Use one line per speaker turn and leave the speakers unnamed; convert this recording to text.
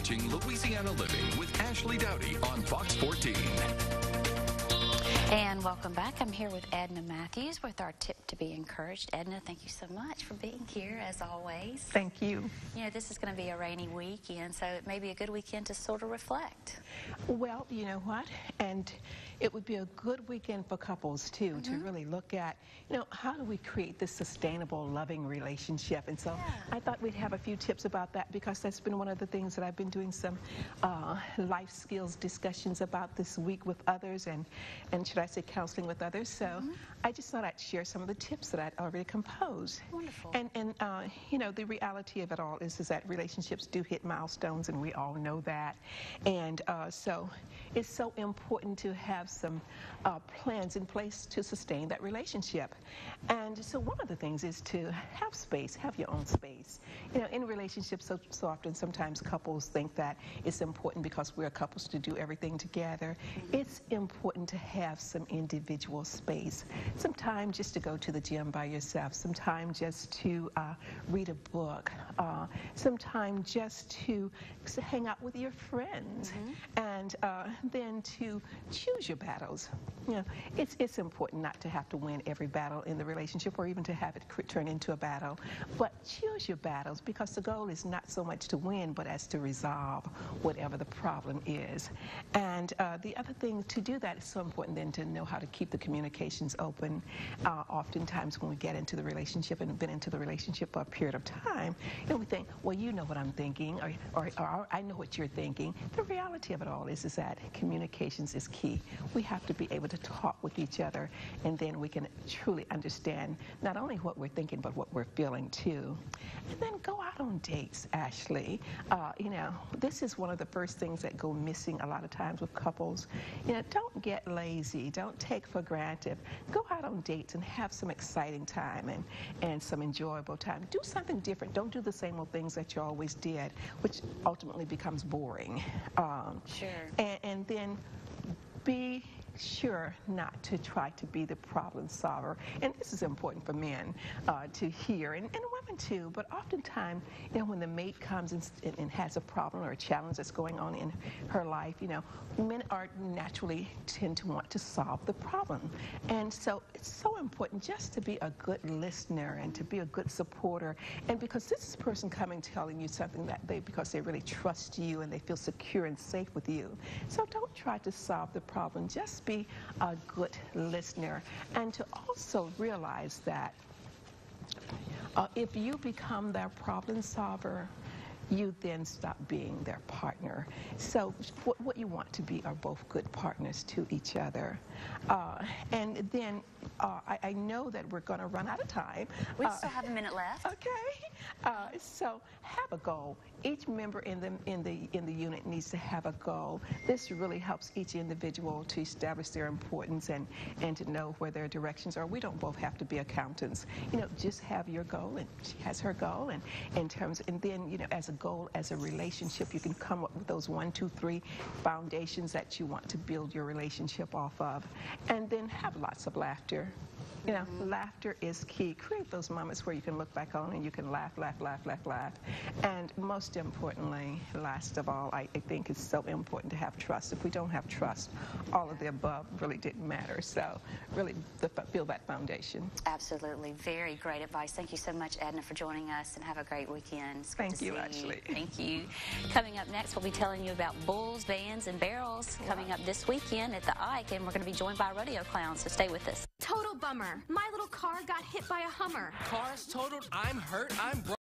watching Louisiana Living with Ashley Dowdy on Fox 14.
And welcome back. I'm here with Edna Matthews with our tip to be encouraged. Edna, thank you so much for being here as always.
Thank you.
You know, this is going to be a rainy weekend, so it may be a good weekend to sort of reflect.
Well, you know what? And it would be a good weekend for couples too mm -hmm. to mm-hmm. really look at, you know, how do we create this sustainable, loving relationship? And so yeah. I thought we'd have a few tips about that because that's been one of the things that I've been doing some uh, life skills discussions about this week with others and, and should I say counseling with others. So mm -hmm. I just thought I'd share some of the tips that I'd already composed.
Wonderful.
And, and uh, you know, the reality of it all is, is that relationships do hit milestones and we all know that. And uh, so it's so important to have some uh, plans in place to sustain that relationship. And so one of the things is to have space, have your own space. You know, in relationships, so, so often, sometimes couples think that it's important because we're couples to do everything together. It's important to have some individual space. Sometimes just to go to the gym by yourself, sometimes just to uh, read a book, uh, sometimes just to hang out with your friends, mm -hmm. and uh, then to choose your battles. You know, it's, it's important not to have to win every battle in the relationship or even to have it turn into a battle, but choose your battles because the goal is not so much to win, but as to resolve whatever the problem is. And uh, the other thing to do that is so important then to know how to keep the communications open. Uh, oftentimes when we get into the relationship and been into the relationship for a period of time, you know, we think, well, you know what I'm thinking, or, or, or I know what you're thinking. The reality of it all is, is that communications is key. We have to be able to talk with each other, and then we can truly understand not only what we're thinking, but what we're feeling too. And then go out on dates, Ashley. Uh, you know, this is one of the first things that go missing a lot of times with couples. You know, don't get lazy. Don't take for granted. Go out on dates and have some exciting time and, and some enjoyable time. Do something different. Don't do the same old things that you always did, which ultimately becomes boring.
Um, sure.
And, and then be sure not to try to be the problem solver. And this is important for men uh, to hear, and, and, too, but oftentimes, you know, when the mate comes and, and, has a problem or a challenge that's going on in her life, you know, men are naturally tend to want to solve the problem. And so it's so important just to be a good listener and to be a good supporter. And because this is a person coming telling you something that they, because they really trust you and they feel secure and safe with you. So don't try to solve the problem. Just be a good listener and to also realize that Uh, if you become their problem solver, you then stop being their partner. So what, what you want to be are both good partners to each other. Uh, and then uh, I, I, know that we're going to run out of time.
We uh, still have a minute left.
Okay. Uh, so have a goal. Each member in the in the in the unit needs to have a goal. This really helps each individual to establish their importance and and to know where their directions are. We don't both have to be accountants. You know, just have your goal, and she has her goal, and in terms, and then you know, as a goal, as a relationship, you can come up with those one, two, three foundations that you want to build your relationship off of, and then have lots of laughter you know, mm -hmm. laughter is key. Create those moments where you can look back on and you can laugh, laugh, laugh, laugh, laugh. And most importantly, last of all, I, I think it's so important to have trust. If we don't have trust, all of the above really didn't matter. So really the, build that foundation.
Absolutely. Very great advice. Thank you so much, Edna, for joining us and have a great weekend.
Thank you, Ashley.
You. Thank you. Coming up next, we'll be telling you about bulls, vans, and barrels coming up this weekend at the Ike, and we're going to be joined by rodeo clowns, so stay with us.
Total bummer. My little car got hit by a Hummer.
Car's totaled. I'm hurt. I'm broke.